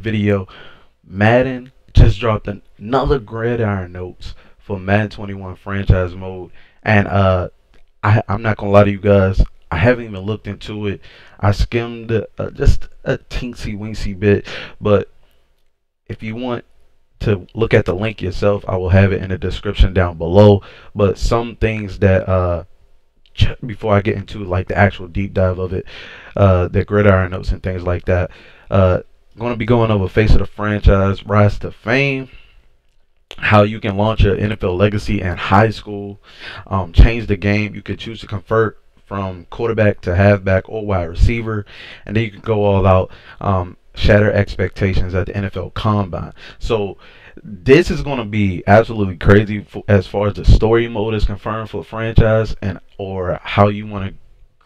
video. Madden just dropped another Gridiron Notes for Madden 21 franchise mode, and uh, I, I'm not gonna lie to you guys. I haven't even looked into it. I skimmed uh, just a teensy weensy bit, but if you want to look at the link yourself, I will have it in the description down below. But some things that uh, before I get into like the actual deep dive of it, uh, the gridiron notes and things like that. Uh, going to be going over face of the franchise, rise to fame, how you can launch your NFL legacy in high school, um, change the game. You could choose to convert from quarterback to halfback or wide receiver, and then you can go all out, um, shatter expectations at the NFL Combine. So this is going to be absolutely crazy as far as the story mode is confirmed for franchise and or how you want to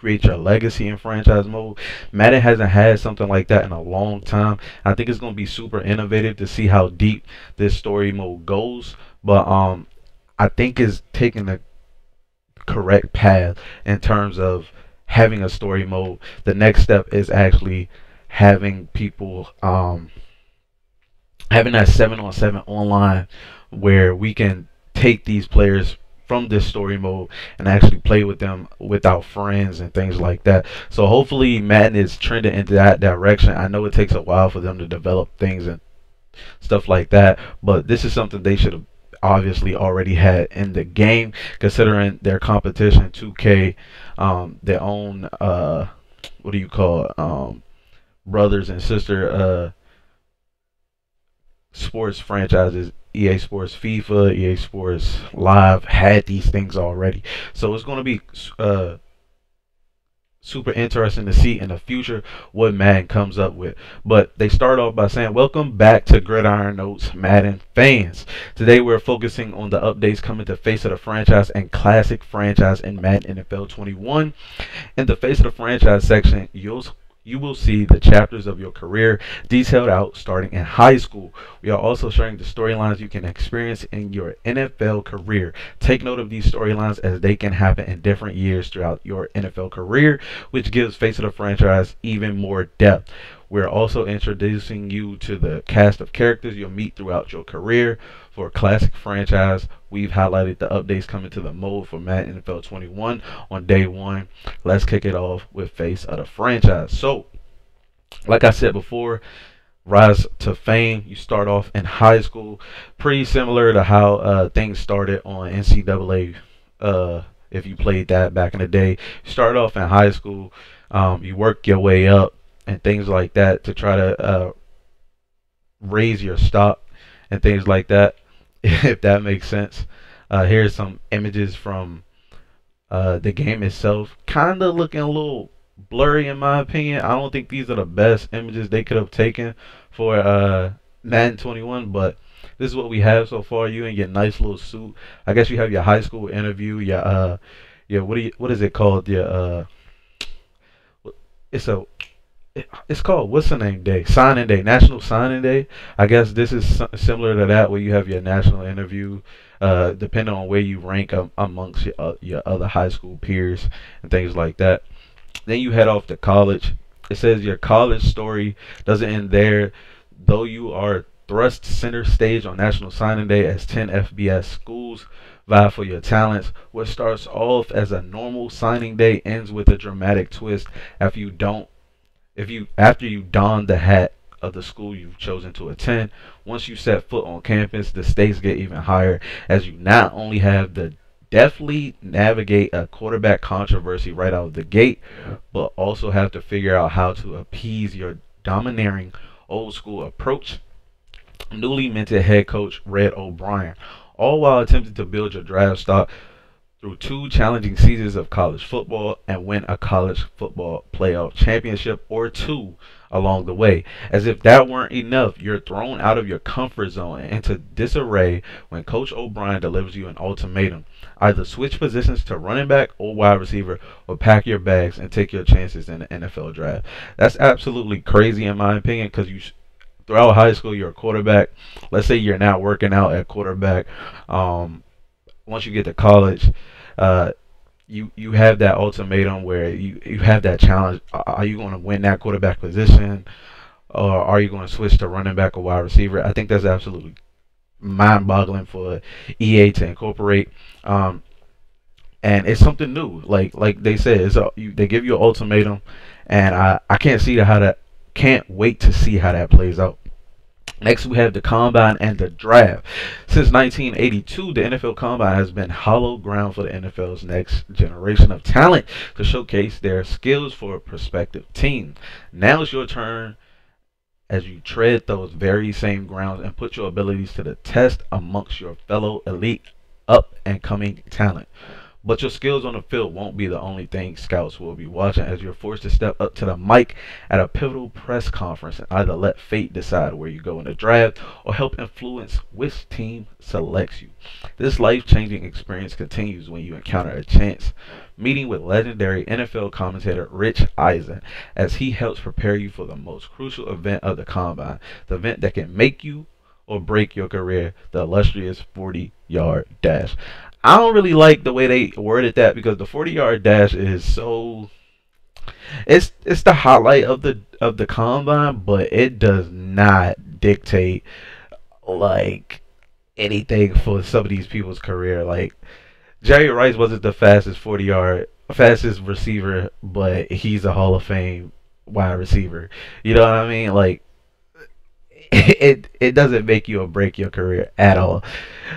create your legacy in franchise mode. Madden hasn't had something like that in a long time. I think it's going to be super innovative to see how deep this story mode goes. But um, I think it's taking the correct path in terms of having a story mode. The next step is actually having people um, having that seven on seven online where we can take these players from this story mode and actually play with them without friends and things like that. So hopefully Madden is trending into that direction. I know it takes a while for them to develop things and stuff like that, but this is something they should have obviously already had in the game considering their competition 2K um their own uh what do you call it? um brothers and sister uh sports franchises EA Sports FIFA, EA Sports Live had these things already. So it's going to be uh, super interesting to see in the future what Madden comes up with. But they start off by saying, Welcome back to Gridiron Notes Madden fans. Today we're focusing on the updates coming to Face of the Franchise and Classic Franchise in Madden NFL 21. In the Face of the Franchise section, you'll you will see the chapters of your career detailed out starting in high school. We are also sharing the storylines you can experience in your NFL career. Take note of these storylines as they can happen in different years throughout your NFL career, which gives Face of the franchise even more depth. We're also introducing you to the cast of characters you'll meet throughout your career. For a classic franchise, we've highlighted the updates coming to the mode for Madden NFL 21 on day one. Let's kick it off with Face of the franchise. So, like I said before, rise to fame. You start off in high school, pretty similar to how uh, things started on NCAA. Uh, if you played that back in the day, you start off in high school, um, you work your way up and things like that to try to uh, raise your stock and things like that. if that makes sense. Uh, here's some images from uh, the game itself. Kind of looking a little blurry in my opinion. I don't think these are the best images they could have taken for uh, Madden 21, but this is what we have so far. You in your nice little suit. I guess you have your high school interview. Your uh, yeah, what do you, what is it called? Your uh, it's a it's called what's the name day? Signing day national signing day. I guess this is similar to that where you have your national interview uh, depending on where you rank um, amongst your, uh, your other high school peers and things like that. Then you head off to college. It says your college story doesn't end there. Though you are thrust center stage on national signing day as 10 fbs schools vie for your talents. What starts off as a normal signing day ends with a dramatic twist. After you don't if you after you don the hat of the school you've chosen to attend, once you set foot on campus, the stakes get even higher as you not only have to deftly navigate a quarterback controversy right out of the gate, but also have to figure out how to appease your domineering old school approach. Newly minted head coach Red O'Brien, all while attempting to build your draft stock through two challenging seasons of college football and win a college football playoff championship or two along the way. As if that weren't enough, you're thrown out of your comfort zone and into disarray when Coach O'Brien delivers you an ultimatum. Either switch positions to running back or wide receiver or pack your bags and take your chances in the NFL draft. That's absolutely crazy in my opinion because you throughout high school you're a quarterback. Let's say you're now working out at quarterback. Um, once you get to college, uh, you you have that ultimatum where you you have that challenge. Are you going to win that quarterback position? or are you going to switch to running back or wide receiver? I think that's absolutely mind-boggling for EA to incorporate. Um, and it's something new. Like like they said, it's a, you, they give you an ultimatum, and I I can't see how that can't wait to see how that plays out. Next, we have the combine and the draft. Since 1982, the NFL combine has been hollow ground for the NFL's next generation of talent to showcase their skills for a prospective team. Now it's your turn as you tread those very same grounds and put your abilities to the test amongst your fellow elite up and coming talent. But your skills on the field won't be the only thing scouts will be watching as you're forced to step up to the mic at a pivotal press conference and either let fate decide where you go in the draft or help influence which team selects you. This life changing experience continues when you encounter a chance meeting with legendary NFL commentator Rich Eisen as he helps prepare you for the most crucial event of the combine, the event that can make you or break your career, the illustrious 40 yard dash. I don't really like the way they worded that because the 40 yard dash is so it's it's the highlight of the of the combine, but it does not dictate like anything for some of these people's career. Like Jerry Rice wasn't the fastest 40 yard fastest receiver, but he's a Hall of Fame wide receiver. You know what I mean? Like it it doesn't make you or break your career at all.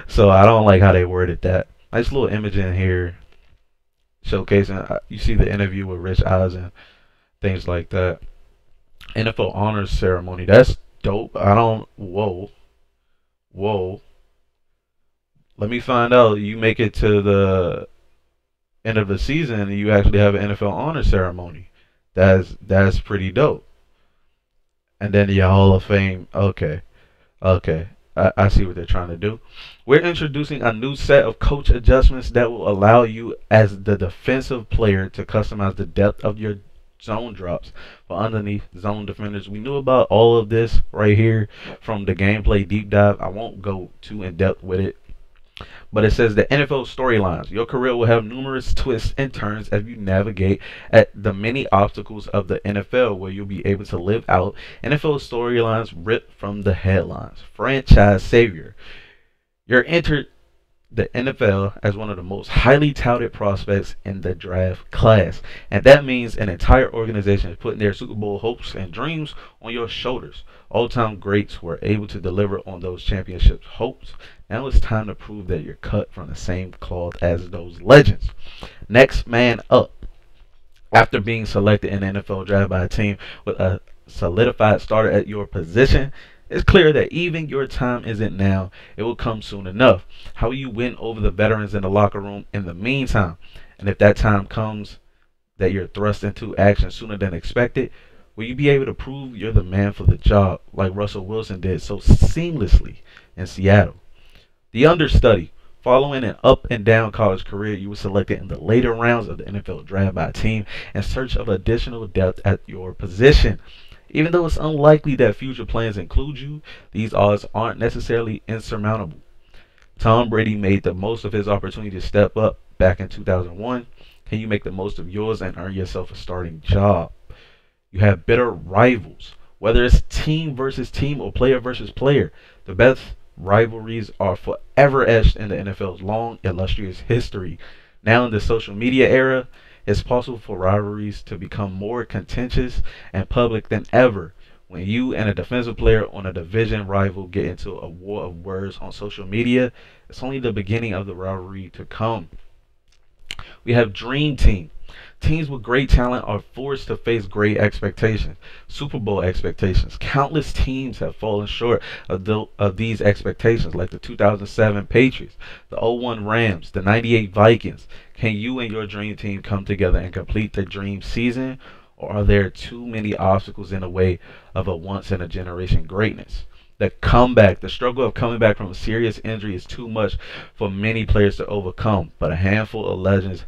So I don't like how they worded that nice little image in here showcasing. Uh, you see the interview with Rich Eisen, things like that. NFL honors ceremony. That's dope. I don't. Whoa, whoa. Let me find out. You make it to the end of the season, and you actually have an NFL honor ceremony. That's that's pretty dope. And then the Hall of Fame. Okay, okay. I, I see what they're trying to do. We're introducing a new set of coach adjustments that will allow you as the defensive player to customize the depth of your zone drops for underneath zone defenders. We knew about all of this right here from the gameplay deep dive. I won't go too in depth with it but it says the NFL storylines. Your career will have numerous twists and turns as you navigate at the many obstacles of the NFL, where you'll be able to live out NFL storylines ripped from the headlines. Franchise savior. You're entered the NFL as one of the most highly touted prospects in the draft class. And that means an entire organization is putting their Super Bowl hopes and dreams on your shoulders. All time greats were able to deliver on those championships hopes now it's time to prove that you're cut from the same cloth as those legends. Next man up. After being selected in the NFL draft by a team with a solidified starter at your position, it's clear that even your time isn't now. It will come soon enough. How you win over the veterans in the locker room in the meantime. And if that time comes that you're thrust into action sooner than expected, will you be able to prove you're the man for the job like Russell Wilson did so seamlessly in Seattle? The understudy. Following an up and down college career, you were selected in the later rounds of the NFL draft by a team in search of additional depth at your position. Even though it's unlikely that future plans include you, these odds aren't necessarily insurmountable. Tom Brady made the most of his opportunity to step up back in 2001. Can you make the most of yours and earn yourself a starting job? You have bitter rivals, whether it's team versus team or player versus player. The best rivalries are forever etched in the NFL's long, illustrious history. Now, in the social media era, it's possible for rivalries to become more contentious and public than ever. When you and a defensive player on a division rival get into a war of words on social media, it's only the beginning of the rivalry to come. We have Dream Team. Teams with great talent are forced to face great expectations, Super Bowl expectations. Countless teams have fallen short of, the, of these expectations, like the 2007 Patriots, the 01 Rams, the 98 Vikings. Can you and your dream team come together and complete the dream season? Or are there too many obstacles in the way of a once in a generation greatness? the comeback, the struggle of coming back from a serious injury is too much for many players to overcome, but a handful of legends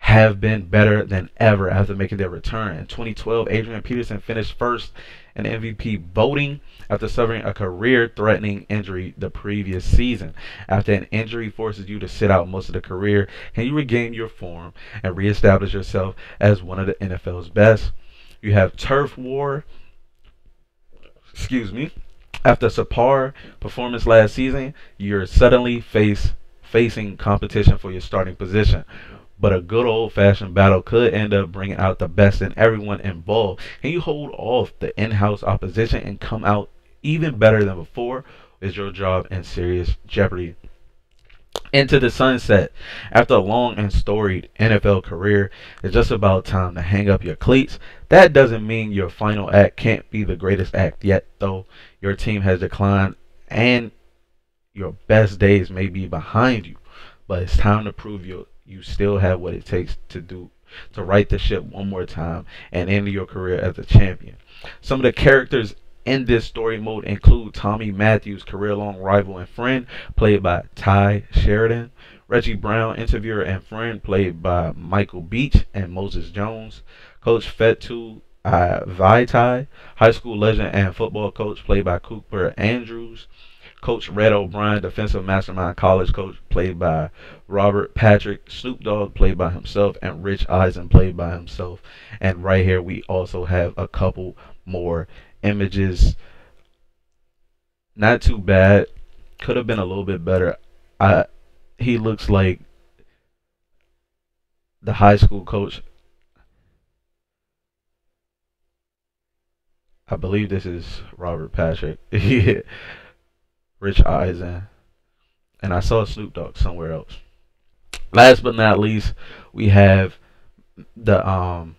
have been better than ever after making their return. In 2012, Adrian Peterson finished first in MVP voting after suffering a career threatening injury the previous season. After an injury forces you to sit out most of the career, can you regain your form and reestablish yourself as one of the NFL's best? You have turf war excuse me, after subpar performance last season, you're suddenly face facing competition for your starting position. But a good old fashioned battle could end up bringing out the best in everyone involved. Can you hold off the in house opposition and come out even better than before? Is your job in serious jeopardy? Into the sunset. After a long and storied NFL career, it's just about time to hang up your cleats. That doesn't mean your final act can't be the greatest act yet, though. Your team has declined and your best days may be behind you, but it's time to prove you you still have what it takes to do to right the ship one more time and end your career as a champion. Some of the characters in this story mode include Tommy Matthews, career-long rival and friend, played by Tye Sheridan. Reggie Brown, interviewer and friend, played by Michael Beach and Moses Jones. Coach Fetu uh, Vaitai, high school legend and football coach, played by Cooper Andrews. Coach Red O'Brien, defensive mastermind college coach, played by Robert Patrick. Snoop Dogg, played by himself, and Rich Eisen, played by himself. And right here, we also have a couple more images. Not too bad. Could have been a little bit better. I he looks like the high school coach. I believe this is Robert Patrick. Rich Eisen, and I saw Snoop Dogg somewhere else. Last but not least, we have the um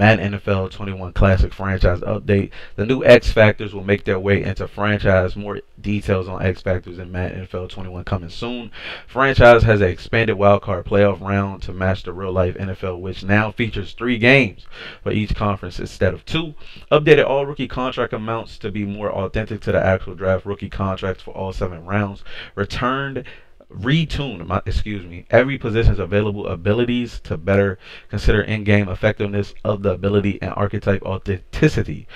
Madden NFL 21 Classic Franchise Update. The new X Factors will make their way into franchise. More details on X Factors in Madden NFL 21 coming soon. Franchise has an expanded wildcard playoff round to match the real life NFL, which now features three games for each conference instead of two. Updated all rookie contract amounts to be more authentic to the actual draft rookie contracts for all seven rounds. Returned retune my, excuse me every position's available abilities to better consider in-game effectiveness of the ability and archetype authenticity.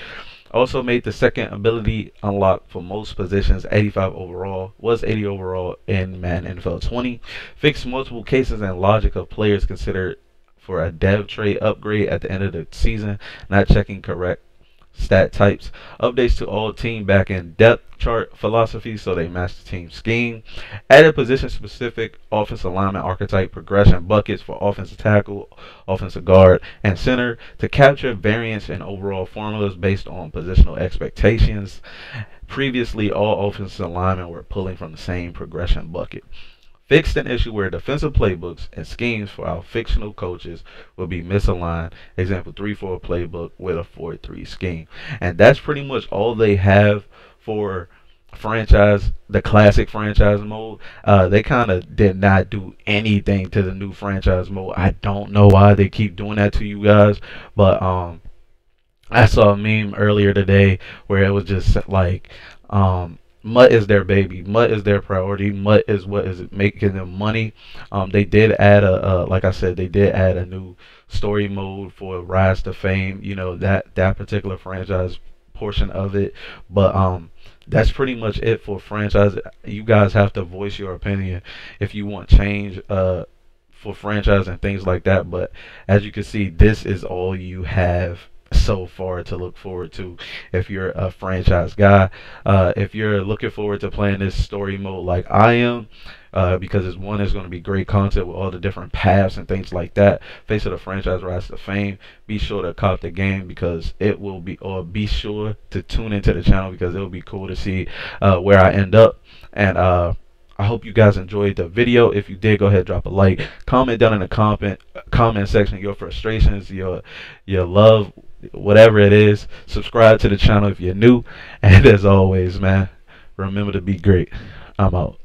Also made the second ability unlock for most positions 85 overall was 80 overall in Madden NFL 20 fixed multiple cases and logic of players considered for a dev trade upgrade at the end of the season. Not checking correct stat types, updates to all team back end depth chart philosophy so they match the team scheme, added position specific offense alignment archetype progression buckets for offensive tackle, offensive guard, and center to capture variance in overall formulas based on positional expectations. Previously, all offensive alignment were pulling from the same progression bucket fixed an issue where defensive playbooks and schemes for our fictional coaches will be misaligned. Example 3-4 playbook with a 4-3 scheme. And that's pretty much all they have for franchise, the classic franchise mode. Uh, they kind of did not do anything to the new franchise mode. I don't know why they keep doing that to you guys, but um, I saw a meme earlier today where it was just like um MUT is their baby. MUT is their priority. MUT is what is making them money. Um, they did add a, uh, like I said, they did add a new story mode for Rise to Fame. You know that that particular franchise portion of it, but um, that's pretty much it for franchise. You guys have to voice your opinion if you want change. Uh, for franchise and things like that. But as you can see, this is all you have so far to look forward to if you're a franchise guy. Uh, if you're looking forward to playing this story mode like I am, uh, because it's one is going to be great content with all the different paths and things like that. Face of the franchise rise to fame. Be sure to cop the game because it will be, or be sure to tune into the channel because it will be cool to see uh, where I end up. And uh, I hope you guys enjoyed the video. If you did, go ahead drop a like. Comment down in the comment comment section your frustrations, your your love whatever it is. Subscribe to the channel if you're new. And as always, man, remember to be great. I'm out.